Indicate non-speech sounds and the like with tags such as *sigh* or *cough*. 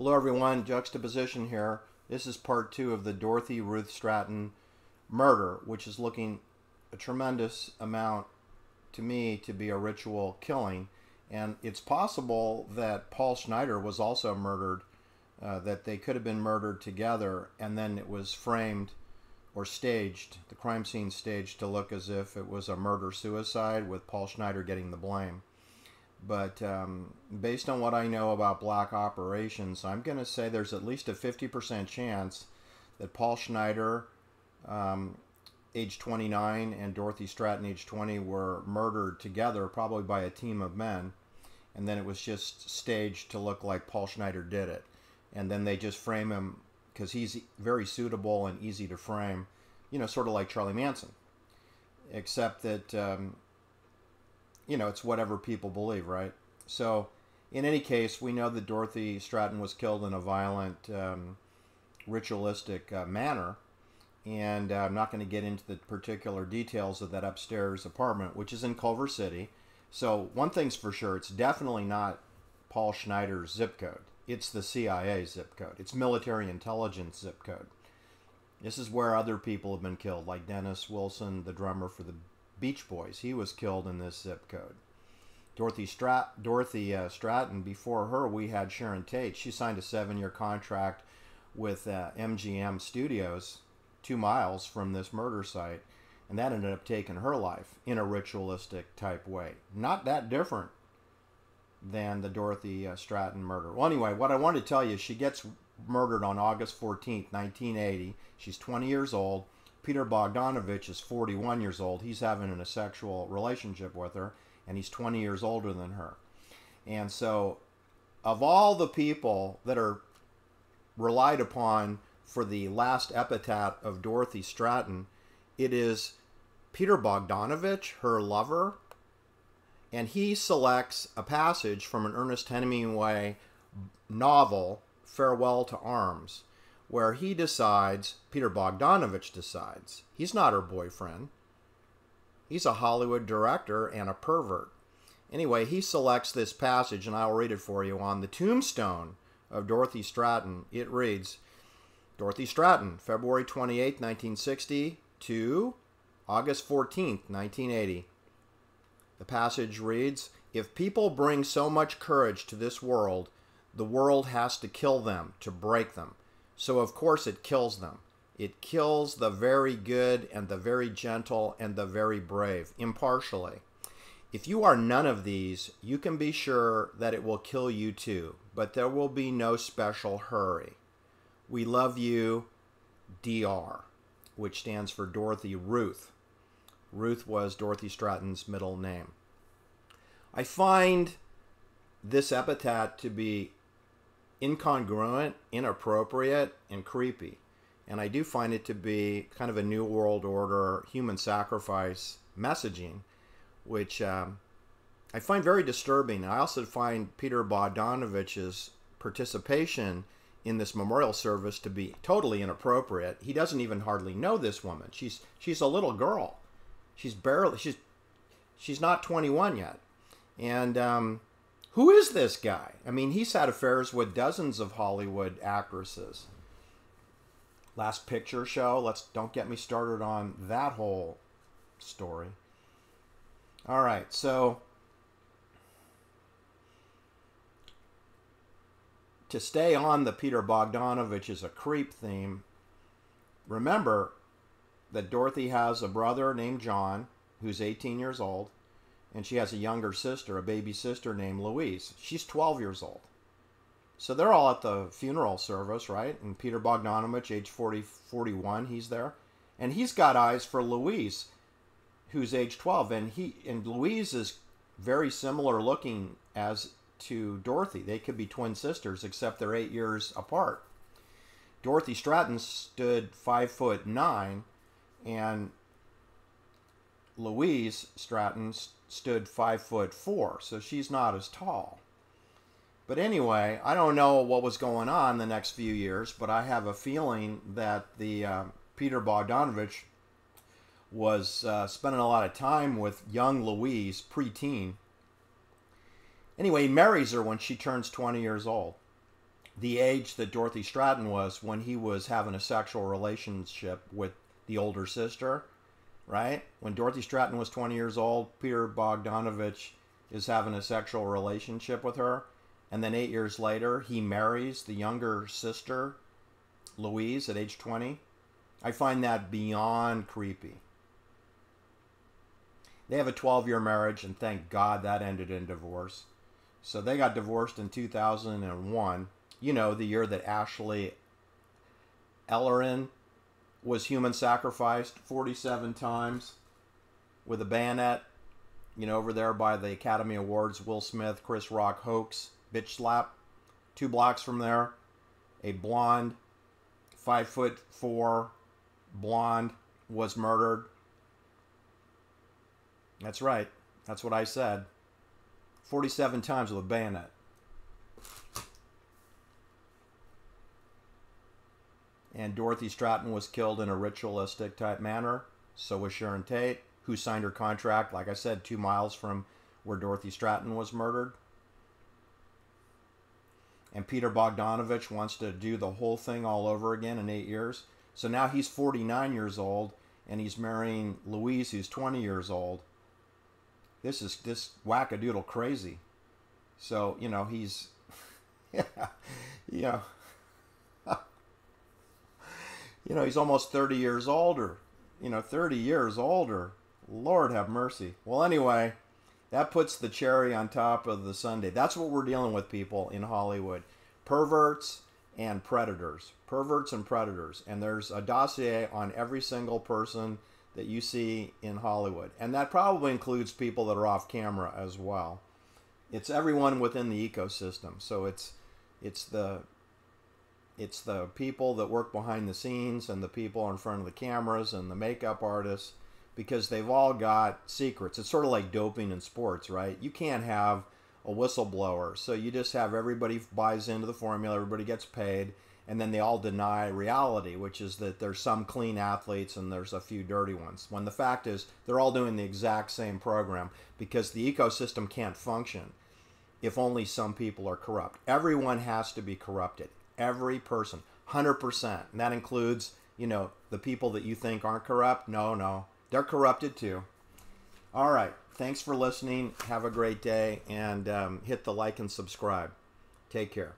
Hello, everyone. Juxtaposition here. This is part two of the Dorothy Ruth Stratten murder, which is looking a tremendous amount to me to be a ritual killing. And it's possible that Paul Schneider was also murdered, uh, that they could have been murdered together, and then it was framed or staged, the crime scene staged to look as if it was a murder suicide with Paul Schneider getting the blame. But um, based on what I know about black operations, I'm going to say there's at least a 50% chance that Paul Schneider, um, age 29, and Dorothy Stratten, age 20, were murdered together, probably by a team of men. And then it was just staged to look like Paul Schneider did it. And then they just frame him because he's very suitable and easy to frame, you know, sort of like Charlie Manson. Except that um, you know, it's whatever people believe, right? So, in any case, we know that Dorothy Stratten was killed in a violent, um, ritualistic uh, manner. And uh, I'm not going to get into the particular details of that upstairs apartment, which is in Culver City. So, one thing's for sure it's definitely not Paul Schneider's zip code. It's the CIA zip code, it's military intelligence zip code. This is where other people have been killed, like Dennis Wilson, the drummer for the Beach Boys. He was killed in this zip code. Dorothy Strat- Dorothy uh, Stratten. Before her, we had Sharon Tate. She signed a seven-year contract with uh, MGM Studios, two miles from this murder site, and that ended up taking her life in a ritualistic type way. Not that different than the Dorothy uh, Stratten murder. Well, anyway, what I wanted to tell you, is she gets murdered on August 14th, 1980. She's 20 years old. Peter Bogdanovich is 41 years old. He's having a sexual relationship with her, and he's 20 years older than her. And so, of all the people that are relied upon for the last epitaph of Dorothy Stratten, it is Peter Bogdanovich, her lover, and he selects a passage from an Ernest Hemingway novel, Farewell to Arms where he decides, Peter Bogdanovich decides, he's not her boyfriend. He's a Hollywood director and a pervert. Anyway, he selects this passage, and I'll read it for you. On the tombstone of Dorothy Stratten, it reads Dorothy Stratten, February 28, 1960 to August 14, 1980. The passage reads If people bring so much courage to this world, the world has to kill them, to break them. So, of course, it kills them. It kills the very good and the very gentle and the very brave impartially. If you are none of these, you can be sure that it will kill you too, but there will be no special hurry. We love you, DR, which stands for Dorothy Ruth. Ruth was Dorothy Stratten's middle name. I find this epitaph to be incongruent, inappropriate, and creepy. And I do find it to be kind of a New World Order human sacrifice messaging, which um, I find very disturbing. I also find Peter Bogdanovich's participation in this memorial service to be totally inappropriate. He doesn't even hardly know this woman. She's she's a little girl. She's barely she's she's not 21 yet, and um, who is this guy? I mean, he's had affairs with dozens of Hollywood actresses. Last Picture Show. Let's don't get me started on that whole story. All right, so to stay on the Peter Bogdanovich is a creep theme, remember that Dorothy has a brother named John who's 18 years old and she has a younger sister, a baby sister named Louise. She's 12 years old. So they're all at the funeral service, right? And Peter Bogdanovich, age 40, 41, he's there. And he's got eyes for Louise, who's age 12. And he and Louise is very similar looking as to Dorothy. They could be twin sisters, except they're eight years apart. Dorothy Stratten stood five foot nine, and Louise Stratten stood five foot four, so she's not as tall. But anyway, I don't know what was going on the next few years, but I have a feeling that the uh, Peter Bogdanovich was uh, spending a lot of time with young Louise, preteen. Anyway, he marries her when she turns 20 years old. the age that Dorothy Stratten was when he was having a sexual relationship with the older sister, right? When Dorothy Stratten was 20 years old, Peter Bogdanovich is having a sexual relationship with her. And then eight years later, he marries the younger sister, Louise, at age 20. I find that beyond creepy. They have a 12 year marriage, and thank God that ended in divorce. So they got divorced in 2001 you know, the year that Ashley Ellerin was human sacrificed 47 times with a bayonet, you know, over there by the Academy Awards, Will Smith, Chris Rock hoax, bitch slap. Two blocks from there, a blonde, five foot four blonde was murdered. That's right. That's what I said. 47 times with a bayonet. And Dorothy Stratten was killed in a ritualistic type manner. So was Sharon Tate, who signed her contract, like I said, two miles from where Dorothy Stratten was murdered. And Peter Bogdanovich wants to do the whole thing all over again in eight years. So now he's 49 years old and he's marrying Louise, who's 20 years old. This is this wackadoodle crazy. So, you know, he's, *laughs* yeah, yeah you know, he's almost 30 years older. You know, 30 years older. Lord have mercy. Well, anyway, that puts the cherry on top of the sundae. That's what we're dealing with, people in Hollywood perverts and predators. Perverts and predators. And there's a dossier on every single person that you see in Hollywood. And that probably includes people that are off camera as well. It's everyone within the ecosystem. So it's it's the it's the people that work behind the scenes and the people in front of the cameras and the makeup artists because they've all got secrets. It's sort of like doping in sports, right? You can't have a whistleblower. So you just have everybody buys into the formula, everybody gets paid, and then they all deny reality, which is that there's some clean athletes and there's a few dirty ones. When the fact is they're all doing the exact same program because the ecosystem can't function if only some people are corrupt. Everyone has to be corrupted every person, 100%. And that includes, you know, the people that you think aren't corrupt. No, no, they're corrupted too. All right. Thanks for listening. Have a great day and um, hit the like and subscribe. Take care.